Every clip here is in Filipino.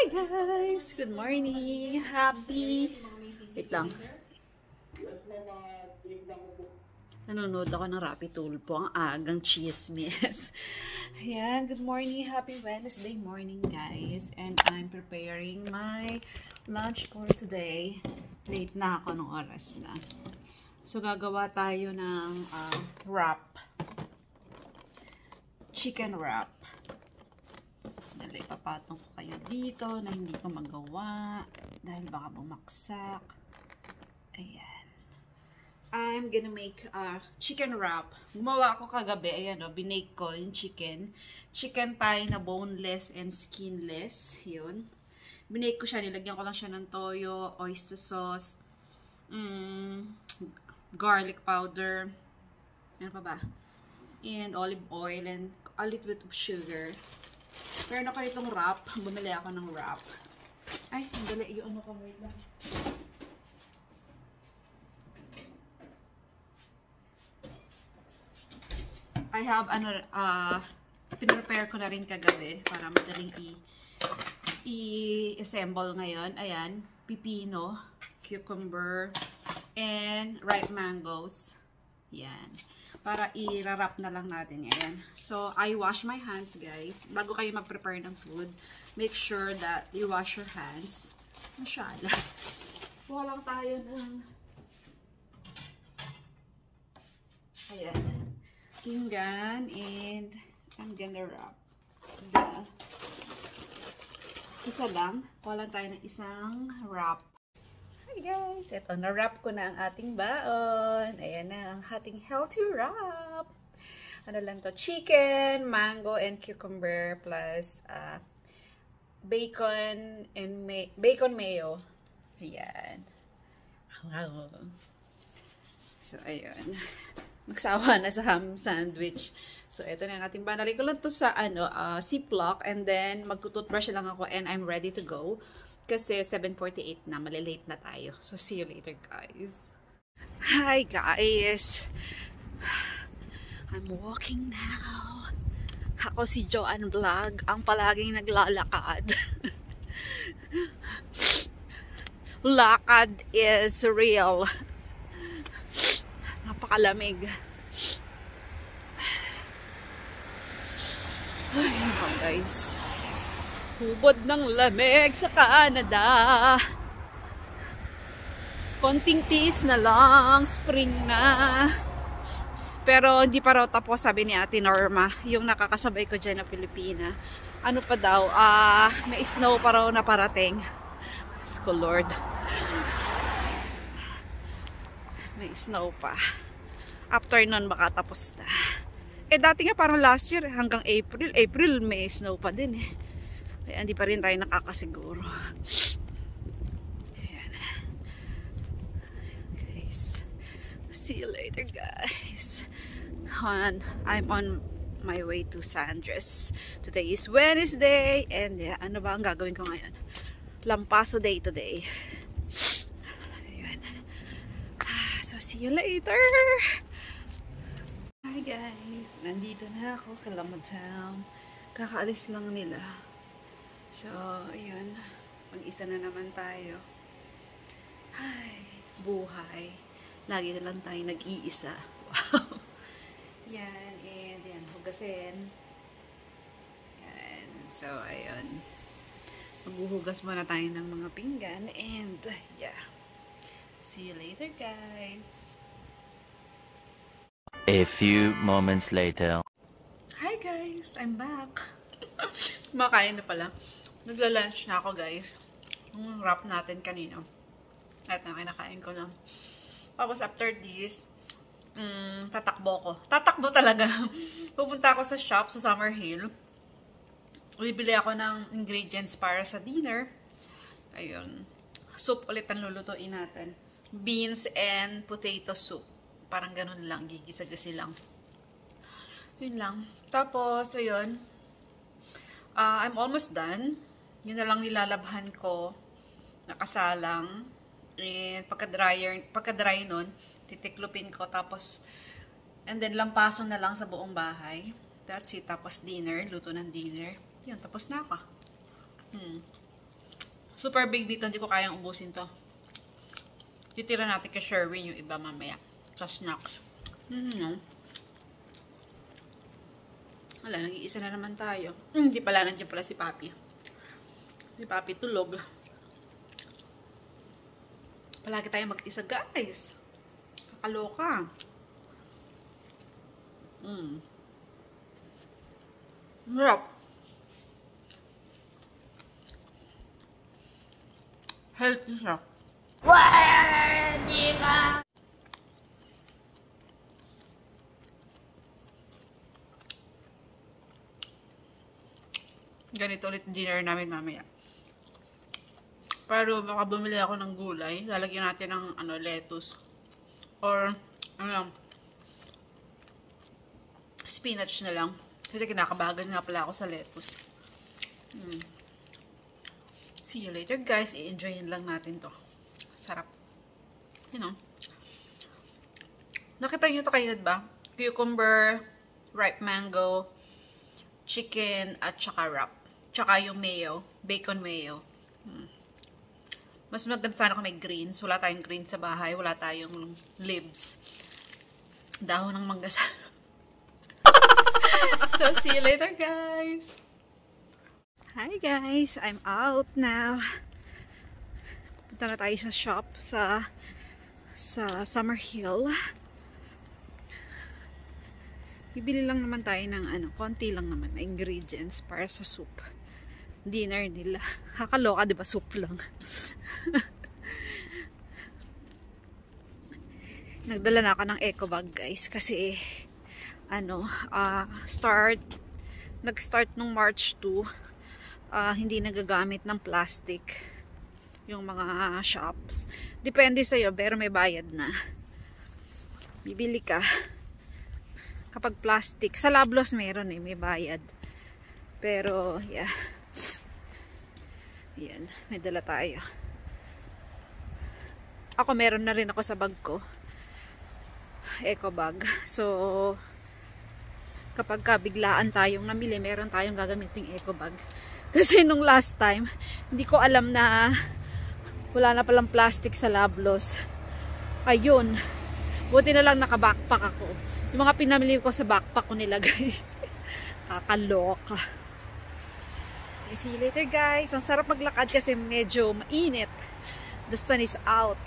Hi guys! Good morning! Happy... Wait lang. Nanonood ako ng Rappi Tulpo. Ang agang chismis. Ayan, good morning. Happy Wednesday morning guys. And I'm preparing my lunch for today. Late na ako ng oras na. So, gagawa tayo ng uh, wrap. Chicken wrap. Papatong ko kayo dito na hindi ko magawa dahil baka bumaksak. Ayan. I'm gonna make a chicken wrap. Gumawa ako kagabi. Ayan o, binake ko yung chicken. Chicken thigh na boneless and skinless. Yun. Binake ko siya. Nilagyan ko lang siya ng toyo, oyster sauce, mm, garlic powder, ano pa ba? And olive oil and a little bit of sugar. Meron ako itong wrap. Bumili ako ng wrap. Ay, ang dali. Yung ano ko, wait lang. I have, ano, uh, pinrepare ko na rin kagabi para madaling i-assemble ngayon. Ayan, pipino, cucumber, and ripe mangoes. Yan. Para i-wrap na lang natin yan. So, I wash my hands, guys. Bago kayo mag-prepare ng food, make sure that you wash your hands. Masyala. Kuha lang tayo ng ayan. Pinggan and I'm gonna wrap the isa lang. Kuha lang tayo ng isang wrap. Hi guys! Ito, na-wrap ko na ang ating baon. Ayan na ang ating healthy wrap. Ano lang to? Chicken, mango, and cucumber plus uh, bacon and may bacon mayo. Ayan. Wow. So, ayun. Magsawa na sa ham sandwich. So, ito na ang ating banalay ko lang to sa ano, uh, Ziploc and then magtututbrush lang ako and I'm ready to go. Kasi 7.48 na, malilate na tayo. So, see you later, guys. Hi, guys! I'm walking now. Ako si Joanne Vlog, ang palaging naglalakad. Lakad is real. Napakalamig. Ay, guys. Hubod ng lamig sa Canada. Konting tiis na lang, spring na. Pero hindi pa raw tapos, sabi ni Ate Norma, yung nakakasabay ko dyan na Pilipina. Ano pa daw, uh, may snow pa raw na parating. Sko Lord. May snow pa. After nun, baka tapos na. Eh, dati nga parang last year, hanggang April. April, may snow pa din eh. Kaya hindi pa rin tayo nakakasiguro. Ayan. Guys. See you later, guys. On, I'm on my way to Sandres. Today is Wednesday. And yeah, ano ba ang gagawin ko ngayon? Lampaso day today. Ayan. So, see you later. Hi guys. Nandito na ako. Kalamad Town. Kakaalis lang nila. So, ayun. Mag-isa na naman tayo. Ay, buhay. Lagi na lang tayo nag-iisa. Wow. Yan. And yan. Hugasin. Yan. So, ayun. Maghuhugas muna tayo ng mga pinggan. And, yeah. See you later, guys. A few moments later. Hi, guys. I'm back. Makain na pala. Nagla-lunch na ako, guys. Yung wrap natin kanina. At na, kinakain ko na. Tapos, after this, um, tatakbo ko. Tatakbo talaga. Pupunta ako sa shop sa Summerhill. Bibili ako ng ingredients para sa dinner. Ayun. Soup ulit ang lulutuin natin. Beans and potato soup. Parang ganun lang. Gigisa-gasi lang. Yun lang. Tapos, ayun. Uh, I'm almost done. Yun na lang nilalabhan ko. Nakasalang. And pagka-dryer, pagka-dry nun, titiklupin ko. Tapos, and then lampaso na lang sa buong bahay. That's it. Tapos dinner. Luto ng dinner. Yun, tapos na ako. Hmm. Super big dito, hindi ko kayang ubusin to. Titira natin kay Sherwin yung iba mamaya. Sa snacks. Mm Wala, nag-iisa na naman tayo. Hmm, Hindi pala, nandiyan pala si Papi. Si Papi tulog. Palagi tayo mag-isa, guys. Kakaloka. Mm. Sarap. Healthy siya. Ganito ulit dinner namin mamaya. Pero baka bumili ako ng gulay. Lalagyan natin ng ano, lettuce. Or, ano spinach na lang. Kasi kinakabagan nga pala ako sa lettuce. Mm. See you later guys. I-enjoyin lang natin to. Sarap. You know. Nakita nyo to kanina ba? Cucumber, ripe mango, chicken, at saka wrap. Tsaka yung mayo. Bacon mayo. Hmm. Mas maganda sana kung may greens. Wala tayong greens sa bahay. Wala tayong leaves. Dahon ng mangga sana. so, see you later, guys. Hi, guys. I'm out now. Punta na tayo sa shop sa sa Summerhill. Bibili lang naman tayo ng ano, konti lang naman na ingredients para sa soup. Dinner nila. Kakaloka, di ba? Soup lang. Nagdala na ako ng eco bag, guys. Kasi, ano, uh, start, nag-start nung March 2, uh, hindi nagagamit ng plastic yung mga shops. Depende sa'yo, pero may bayad na. Bibili ka. Kapag plastic, sa Lablos meron eh, may bayad. Pero, yeah. Yan, may dala tayo. Ako meron na rin ako sa bag ko. Eco bag. So, kapag kabiglaan tayong namili, meron tayong gagamiting eco bag. Kasi nung last time, hindi ko alam na wala na palang plastic sa lablos. Ayun. Buti na lang naka-backpack ako. Yung mga pinamili ko sa backpack ko nilagay. Kakaloka. So, see you later guys. Ang sarap maglakad kasi medyo mainit. The sun is out.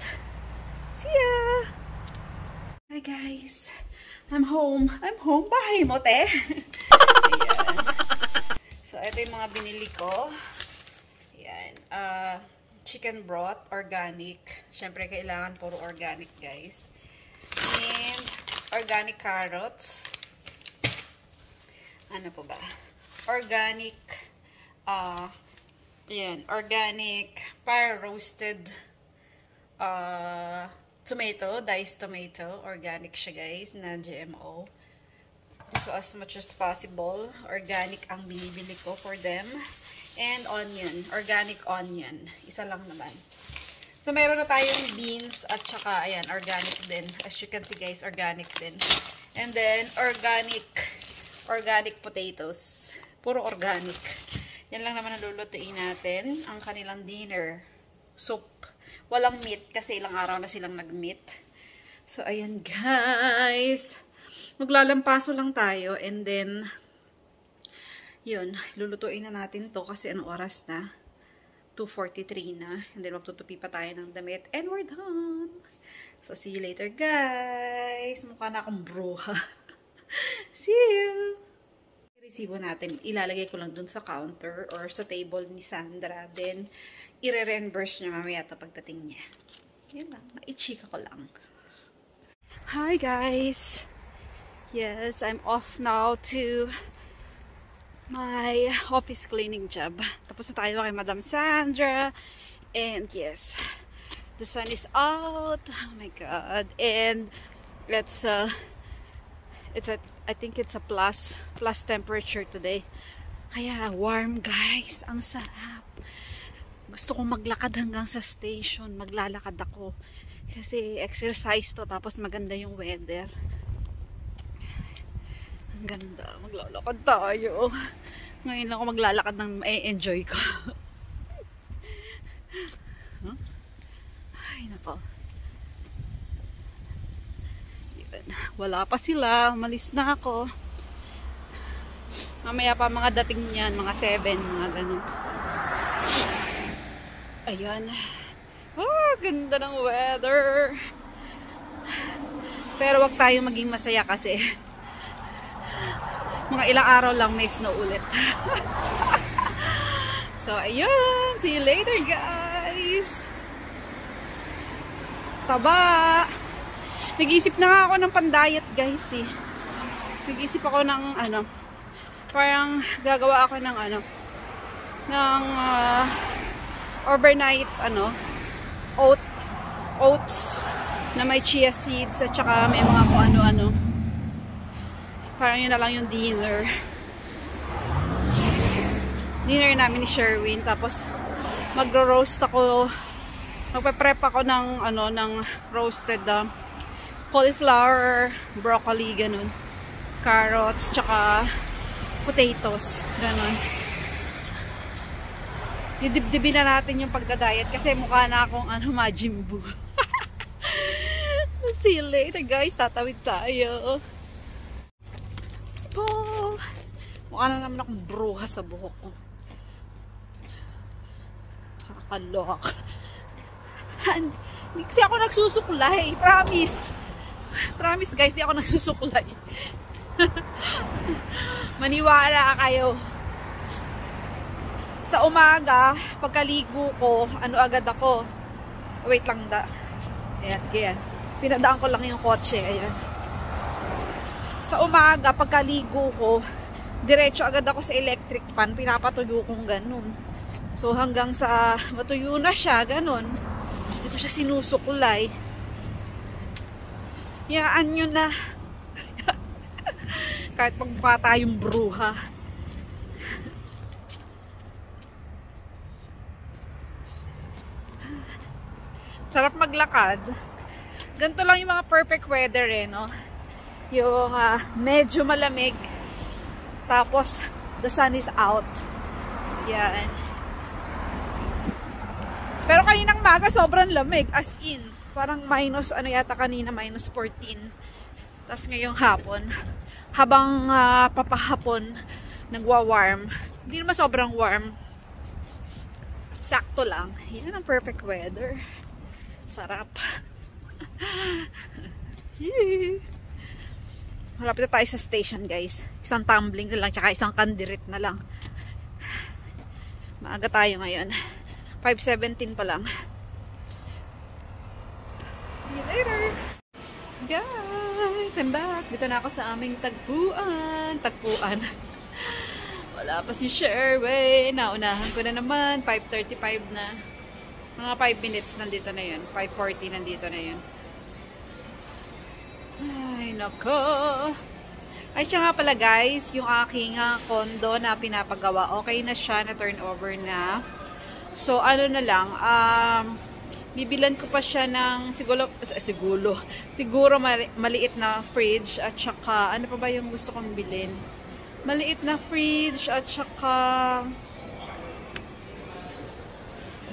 See ya! Hi guys. I'm home. I'm home. Bahay mo, te. So, ito yung mga binili ko. Ayan. Uh, chicken broth, organic. Siyempre, kailangan puro organic, guys. And, organic carrots. Ano po ba? Organic, uh, ayan, organic, para roasted, uh, tomato, diced tomato. Organic siya, guys, na GMO. So, as much as possible, organic ang binibili ko for them. And onion, organic onion. Isa lang naman. So, meron na tayong beans at saka, ayan, organic din. As you can see, guys, organic din. And then, organic, organic potatoes. Puro organic. Yan lang naman ang lulutuin natin. Ang kanilang dinner. Soup. Walang meat kasi ilang araw na silang nag-meat. So, ayan, guys. Maglalampaso lang tayo and then, yun, lulutuin na natin to kasi anong oras na? 2.43 na. And then, magtutupi pa tayo ng damit. And we're done! So, see you later, guys! Mukha na akong bruha. see you! Resibo natin, ilalagay ko lang dun sa counter or sa table ni Sandra. Then, ire-reimburse niya mamaya ito pagdating niya. Yun lang. Naichika ko lang. Hi, guys! Yes, I'm off now to my office cleaning job. Tapos na tayo kay Madam Sandra. And yes, the sun is out. Oh my God. And let's, uh, it's a, I think it's a plus, plus temperature today. Kaya warm guys. Ang sarap. Gusto kong maglakad hanggang sa station. Maglalakad ako. Kasi exercise to. Tapos maganda yung weather. Ang ganda. Maglalakad tayo. Ngayon lang ako maglalakad ng ma-enjoy ko. ako. Yun. Wala pa sila. Umalis na ako. Mamaya pa mga dating niyan, mga 7, mga ganun. Ayan. Oh, ganda ng weather. Pero wag tayo maging masaya kasi mga ilang araw lang may snow ulit. so, ayun. See you later, guys. Taba. Nag-isip na nga ako ng pandayat, guys, eh. Nag-isip ako ng, ano, parang gagawa ako ng, ano, ng, uh, overnight, ano, oat, oats, na may chia seeds, at saka may mga kung ano-ano. Parang yun na lang yung dinner. Dinner namin ni Sherwin, tapos magro-roast ako, magpe-prep ako ng, ano, ng roasted, uh, cauliflower, broccoli, ganun. Carrots, tsaka potatoes, ganun. Didibdibin na natin yung pagda-diet kasi mukha na akong ano, majimbu. See you later guys, tatawid tayo. Paul! Mukha na naman akong bruha sa buhok ko. Kakalok. Hindi kasi ako nagsusuklay. Promise. Promise guys, di ako nagsusuklay. Maniwala kayo. Sa umaga, pagkaligo ko, ano agad ako. Wait lang da. Ayan, sige yan. Pinadaan ko lang yung kotse. Ayan. Sa umaga, pagkaligo ko, diretso agad ako sa electric fan. Pinapatuyo kong ganun. So hanggang sa matuyo na siya, ganun. Hindi ko siya sinusuklay. Yaan nyo na. Kahit pagpa tayong bruha. Sarap maglakad. Ganito lang yung mga perfect weather eh, no? Yung uh, medyo malamig. Tapos, the sun is out. Yan. Pero kaninang maga, sobrang lamig. As in, parang minus, ano yata kanina, minus 14. Tapos ngayong hapon, habang uh, papahapon, nagwa-warm. Hindi naman sobrang warm. Sakto lang. Yan ang perfect weather. Sarap. Malapit na tayo sa station guys. Isang tumbling na lang, tsaka isang kandirit na lang. Maaga tayo ngayon. 5.17 pa lang. See you later! Guys, I'm back. Dito na ako sa aming tagpuan. Tagpuan. Wala pa si Sherway. Naunahan ko na naman. 5.35 na. Mga 5 minutes nandito na yun. 5.40 nandito na yun. Ay, nako. Ay, siya nga pala guys, yung aking uh, condo na pinapagawa, okay na siya, na turnover na. So, ano na lang, um, bibilan ko pa siya ng siguro, siguro, siguro maliit na fridge at saka, ano pa ba yung gusto kong bilhin? Maliit na fridge at saka,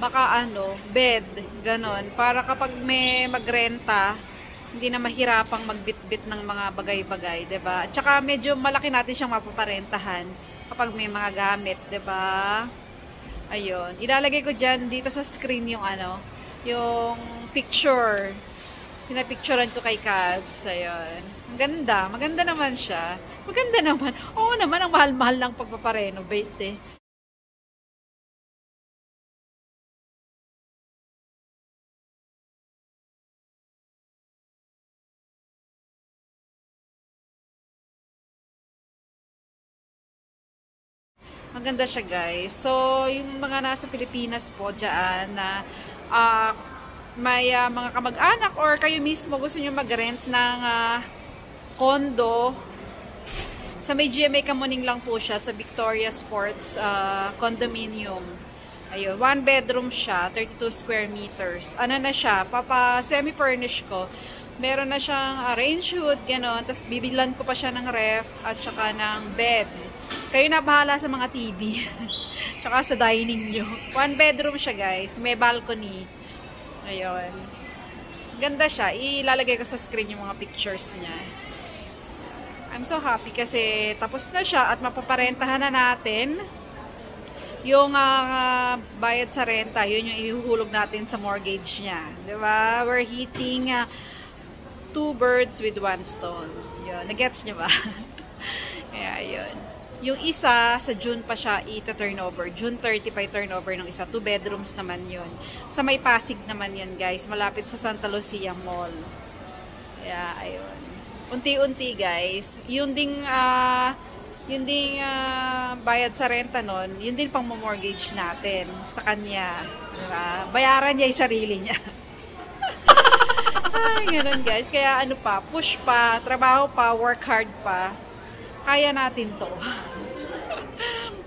baka ano, bed, ganon. Para kapag may magrenta, hindi na mahirapang magbitbit ng mga bagay-bagay, ba? At saka medyo malaki natin siyang mapaparentahan kapag may mga gamit, ba? Ayun. Ilalagay ko diyan dito sa screen yung ano, yung picture. Pinapicturean ko kay Kads. Ayun. Ang ganda. Maganda naman siya. Maganda naman. Oo naman, ang mahal-mahal lang pagpaparenovate eh. Maganda siya guys. So, yung mga nasa Pilipinas po dyan na uh, may uh, mga kamag-anak or kayo mismo gusto nyo mag-rent ng uh, condo sa may GMA Kamuning lang po siya sa Victoria Sports uh, Condominium. Ayun, one bedroom siya, 32 square meters. Ano na siya, papa semi-furnish ko. Meron na siyang uh, range hood, gano'n. Tapos bibilan ko pa siya ng ref at saka ng bed. Kayo na bahala sa mga TV. Tsaka sa dining nyo. One bedroom siya guys. May balcony. Ayun. Ganda siya. Ilalagay ko sa screen yung mga pictures niya. I'm so happy kasi tapos na siya at mapaparentahan na natin yung uh, bayad sa renta. Yun yung ihuhulog natin sa mortgage niya. Ba? We're hitting uh, two birds with one stone. Yun. Nagets niyo ba? Kaya yun. Yung isa, sa June pa siya ita-turnover. June 30 pa turnover ng isa. Two bedrooms naman yun. Sa may Pasig naman yan, guys. Malapit sa Santa Lucia Mall. Kaya, ayun. Unti-unti, guys. Yung ding, uh, yung ding uh, bayad sa renta nun, yun din pang mortgage natin sa kanya. Diba? Bayaran niya yung sarili niya. Ay, ganun guys. Kaya ano pa, push pa, trabaho pa, work hard pa. Kaya natin to.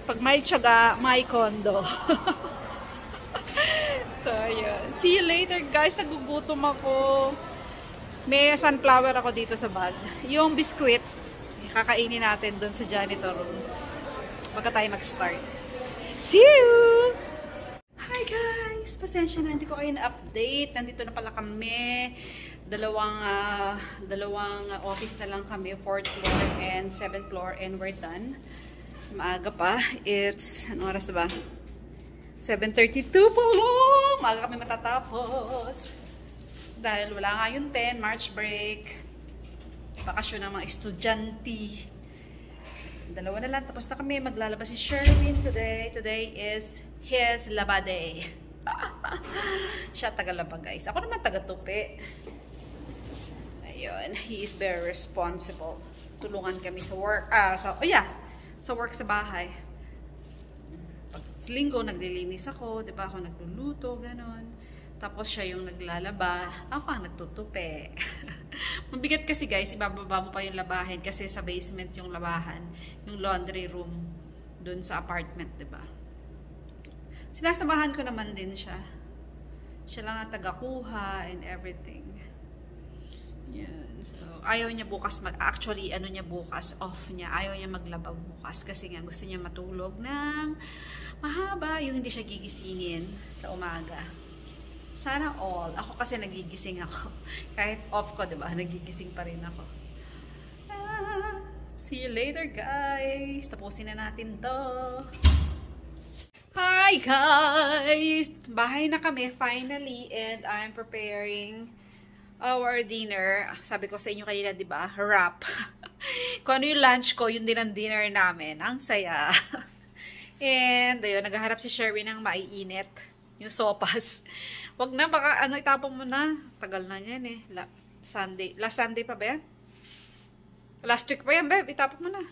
Pag may tsaga, may kondo. so, ayun. See you later guys. Nagugutom ako. May sunflower ako dito sa bag. Yung biskuit, kakainin natin doon sa janitor room. Pagka tayo mag-start. See you! Hi guys! Pasensya na, hindi ko kayo na-update. Nandito na pala kami. Dalawang, uh, dalawang office na lang kami. 4th floor and 7th floor and we're done. Maaga pa. It's, anong oras ba? 7.32 po lang! Maaga kami matatapos. Dahil wala nga yung 10, March break bakasyon ng mga estudyante. Dalawa na lang. Tapos na kami. Maglalabas si Sherwin today. Today is his laba day. Siya tagalaba guys. Ako naman taga-tupi. Ayun. He is very responsible. Tulungan kami sa work. Ah, sa, oh yeah. Sa work sa bahay. Pag linggo, naglilinis ako. Diba ako nagluluto, ganon. Tapos siya yung naglalaba. Ako ang nagtutupi. Mabigat kasi guys, ibababa mo pa yung labahin kasi sa basement yung labahan. Yung laundry room dun sa apartment, ba diba? Sinasamahan ko naman din siya. Siya lang ang tagakuha and everything. Yan. So, ayaw niya bukas mag... Actually, ano niya bukas? Off niya. Ayaw niya maglaba bukas kasi nga gusto niya matulog ng mahaba. Yung hindi siya gigisingin sa umaga. Sana all. Ako kasi nagigising ako. Kahit off ko, di ba? Nagigising pa rin ako. Ah, see you later, guys. Tapusin na natin to. Hi, guys! Bahay na kami, finally. And I'm preparing our dinner. Sabi ko sa inyo kanina, di ba? Wrap. Kung ano yung lunch ko, yun din ang dinner namin. Ang saya. And, ayun, naghaharap si Sherwin ng maiinit. Yung sopas. Wag na, baka ano, itapon mo na. Tagal na yan eh. La, Sunday. Last Sunday pa ba yan? Last week pa yan, babe. Itapon mo na.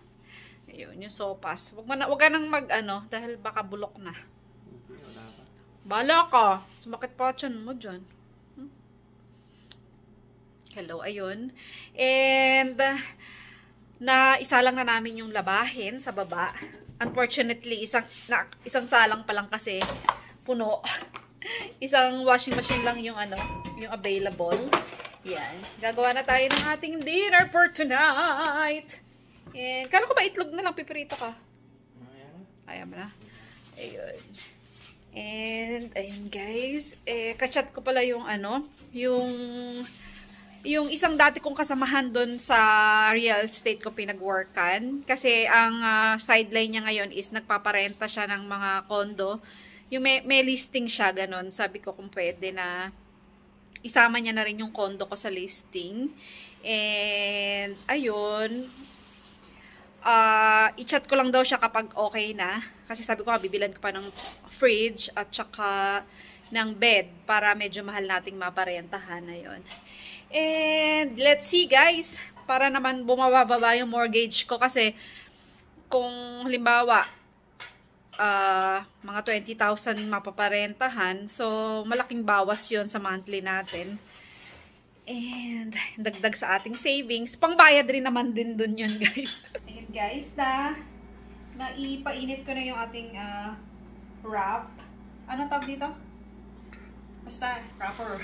Ayun, yung sopas. Wag, mo na, wag ka nang mag, ano, dahil baka bulok na. Bala ka. Sumakit pa chan mo dyan. Hello, ayun. And, na isa lang na namin yung labahin sa baba. Unfortunately, isang, na, isang salang pa lang kasi puno. Isang washing machine lang yung ano, yung available. Yan. Gagawa na tayo ng ating dinner for tonight. And, kala ko ba itlog na lang, pipirito ka? Ayaw mo na. Ayun. And, ayun guys. Eh, kachat ko pala yung ano, yung yung isang dati kong kasamahan doon sa real estate ko pinagworkan. Kasi ang uh, sideline niya ngayon is nagpaparenta siya ng mga condo yung may, may listing siya, ganun. Sabi ko kung pwede na isama niya na rin yung condo ko sa listing. And, ayun. Uh, i-chat ko lang daw siya kapag okay na. Kasi sabi ko, bibilan ko pa ng fridge at saka ng bed para medyo mahal nating maparentahan na yon. And, let's see guys. Para naman bumababa yung mortgage ko kasi kung halimbawa, uh, mga 20,000 mapaparentahan. So, malaking bawas yon sa monthly natin. And, dagdag sa ating savings. Pangbayad rin naman din dun yun, guys. Ayan, guys, na naipainit ko na yung ating uh, wrap. Ano tawag dito? Basta, proper.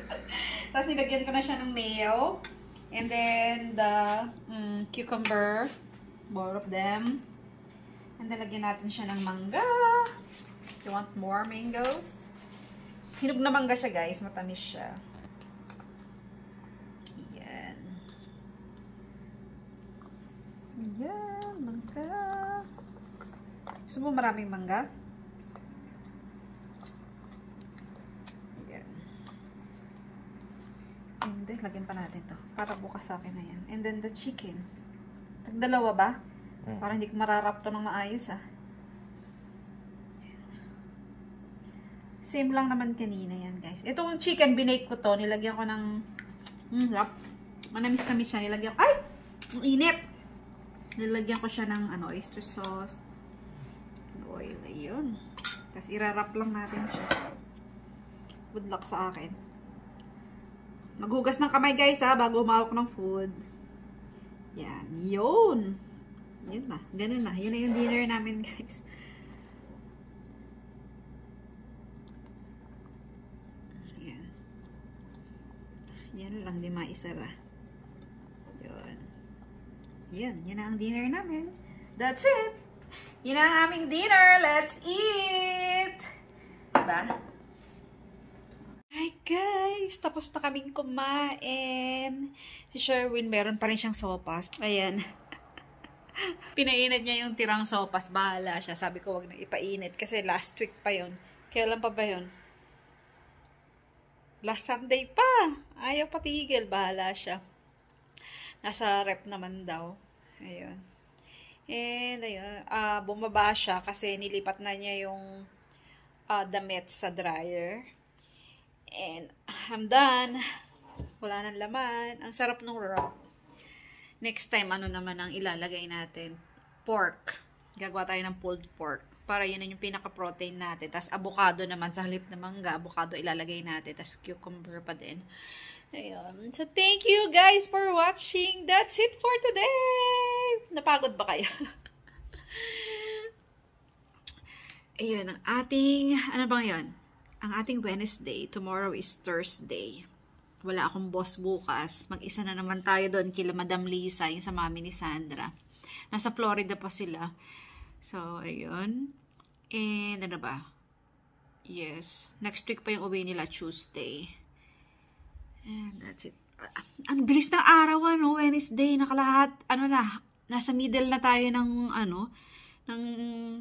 Tapos nilagyan ko na siya ng mayo. And then, the mm, cucumber. Both of them. And then, lagyan natin siya ng mangga. You want more mangoes? Hinog na mangga siya, guys. Matamis siya. Ayan. Ayan, mangga. Gusto mo maraming mangga? Then, lagyan pa natin to. Para bukas sa akin na yan. And then, the chicken. Tagdalawa ba? Mm. Para hindi ko mararap to ng maayos ah. Same lang naman kanina yan, guys. Itong chicken, binake ko to. Nilagyan ko ng... Mm, lap. Manamis-namis siya. Nilagyan ko... Ay! Ang init! Nilagyan ko siya ng ano, oyster sauce. And oil. Ayun. Tapos irarap lang natin siya. Good luck sa akin. Maghugas ng kamay, guys, ha, bago umawak ng food. Yan. Yun. Yun na. Ganun na. Yun na yung dinner namin, guys. Yan. Yan lang, di maisara. Yun. Yan. Yun na ang dinner namin. That's it. Yun ang aming dinner. Let's eat! Diba? Hi guys! Tapos na kaming kumain. Si Sherwin, meron pa rin siyang sopas. Ayan. Pinainit niya yung tirang sopas. Bahala siya. Sabi ko, wag na ipainit. Kasi last week pa yon. Kailan pa ba yon? Last Sunday pa. Ayaw patigil. Bahala siya. Nasa rep naman daw. Ayun. And, ayun. ah bumaba siya kasi nilipat na niya yung ah, damit sa dryer. And, I'm done. Wala nang laman. Ang sarap ng wrap. Next time, ano naman ang ilalagay natin? Pork. Gagawa tayo ng pulled pork. Para yun yung pinaka-protein natin. Tapos, avocado naman. Sa halip na mangga, avocado ilalagay natin. Tapos, cucumber pa din. Ayun. So, thank you guys for watching. That's it for today. Napagod ba kayo? Ayun, ang ating, ano bang yun? Ang ating Wednesday, tomorrow is Thursday. Wala akong boss bukas. Mag-isa na naman tayo doon kila Madam Lisa, yung sa mami ni Sandra. Nasa Florida pa sila. So, ayun. And ano ba? Yes. Next week pa yung uwi nila, Tuesday. And that's it. Ah, Ang bilis ng araw, ano? Wednesday, nakalahat, ano na, nasa middle na tayo ng, ano, ng,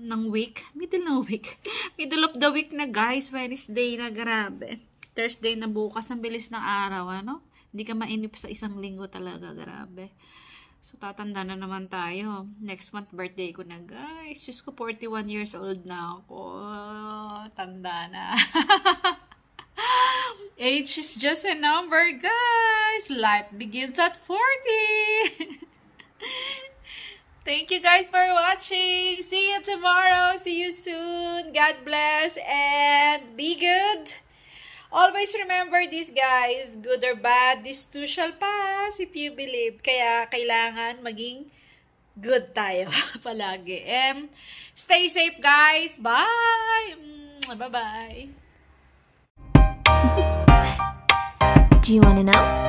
ng week. Middle ng week. Middle of the week na, guys. Wednesday na, grabe. Thursday na bukas, ang bilis ng araw, ano? Hindi ka mainip sa isang linggo talaga, grabe. So, tatanda na naman tayo. Next month, birthday ko na, guys. Diyos ko, 41 years old na ako. Tanda na. Age is just a number, guys. Life begins at 40. Thank you guys for watching. See you tomorrow. See you soon. God bless and be good. Always remember this, guys. Good or bad, this too shall pass if you believe. Kaya kailangan maging good tayo palagi. And stay safe, guys. Bye! Bye-bye. Do you want to know?